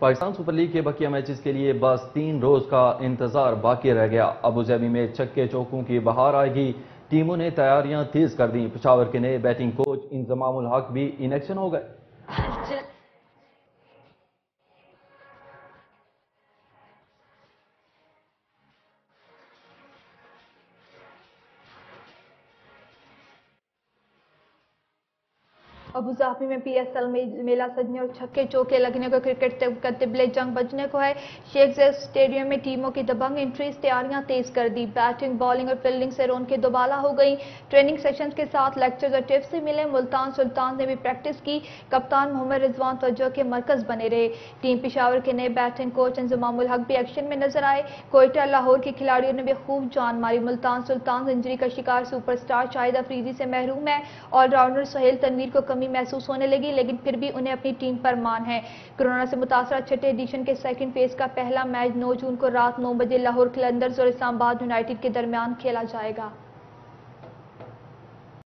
Pakistan super league के बकिया matches के लिए बस तीन रोज का इंतज़ार बाकी रह गया। अबूजैबी में छक्के चौकों की बहार आएगी। टीमों ने तैयारियाँ तेज कर दी। पिशावर के नए बैटिंग कोच इंजमाम हक भी इनेक्शन हो गए। अबूजाबी में पीएसएल में मेला सजने और छक्के, चौके लगने को क्रिकेट का तिबले जंग बजने को है। शेख जैद स्टेडियम में टीमों की दबंग एंट्रीज, तैयारियाँ तेज कर दी। बैटिंग, बॉलिंग और फील्डिंग से रोन के दोबाला हो गई। ट्रेनिंग सेशन के साथ लेक्चर्स और टिप्स से मिले। मुल्तान सुल्तान ने भी प्रैक्टिस की। कप्तान मोहम्मद रिजवान तवज्जो के मरकज बने रहे। टीम पिशावर के नए बैटिंग कोच इंजमामुल हक भी एक्शन में नज़र आए। कोयटा, लाहौर के खिलाड़ियों ने भी खूब जान मारी। मुल्तान सुल्तान इंजरी का शिकार सुपरस्टार शाहिद अफरीदी से महरूम है। ऑलराउंडर सहेल तनवीर को कमी कमी महसूस होने लगी, लेकिन फिर भी उन्हें अपनी टीम पर मान है। कोरोना से मुतासर छठे एडिशन के सेकेंड फ़ेज़ का पहला मैच नौ जून को रात नौ बजे लाहौर कलंदर्स और इस्लामाबाद यूनाइटेड के दरमियान खेला जाएगा।